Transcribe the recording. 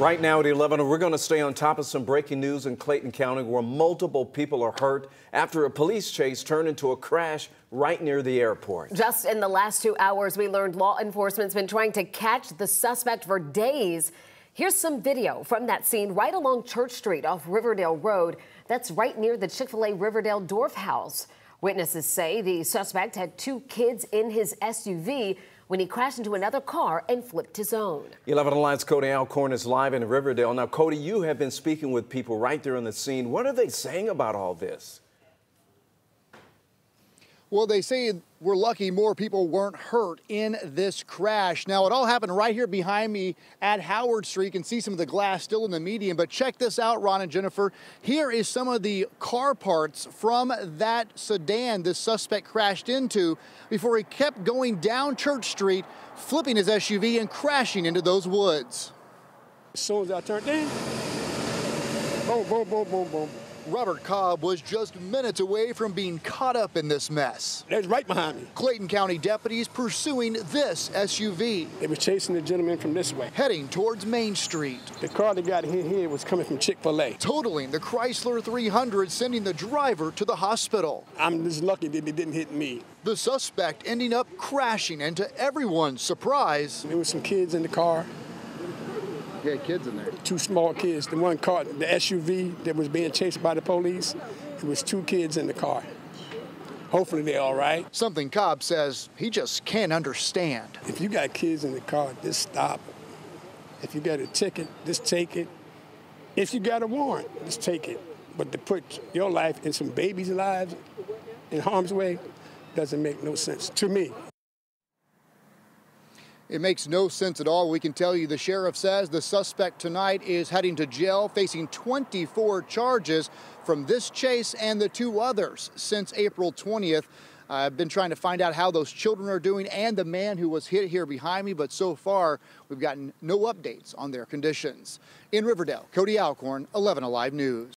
Right now at 11, we're going to stay on top of some breaking news in Clayton County where multiple people are hurt after a police chase turned into a crash right near the airport. Just in the last two hours, we learned law enforcement's been trying to catch the suspect for days. Here's some video from that scene right along Church Street off Riverdale Road. That's right near the Chick fil A Riverdale Dwarf House. Witnesses say the suspect had two kids in his SUV when he crashed into another car and flipped his own. 11 Alive's Cody Alcorn is live in Riverdale. Now, Cody, you have been speaking with people right there on the scene. What are they saying about all this? Well, they say we're lucky more people weren't hurt in this crash. Now, it all happened right here behind me at Howard Street. You can see some of the glass still in the median, but check this out, Ron and Jennifer. Here is some of the car parts from that sedan this suspect crashed into before he kept going down Church Street, flipping his SUV and crashing into those woods. As soon as I turned in, boom, boom, boom, boom, boom. Robert Cobb was just minutes away from being caught up in this mess. They was right behind me. Clayton County deputies pursuing this SUV. They were chasing the gentleman from this way. Heading towards Main Street. The car that got hit here was coming from Chick-fil-A. Totaling the Chrysler 300, sending the driver to the hospital. I'm just lucky that it didn't hit me. The suspect ending up crashing, and to everyone's surprise, there was some kids in the car. You had kids in there. Two small kids. The one car, the SUV that was being chased by the police, it was two kids in the car. Hopefully they're all right. Something Cobb says he just can't understand. If you got kids in the car, just stop. If you got a ticket, just take it. If you got a warrant, just take it. But to put your life and some babies' lives in harm's way doesn't make no sense to me. It makes no sense at all. We can tell you the sheriff says the suspect tonight is heading to jail facing 24 charges from this chase and the two others since April 20th. I've been trying to find out how those children are doing and the man who was hit here behind me, but so far we've gotten no updates on their conditions. In Riverdale, Cody Alcorn, 11 Alive News.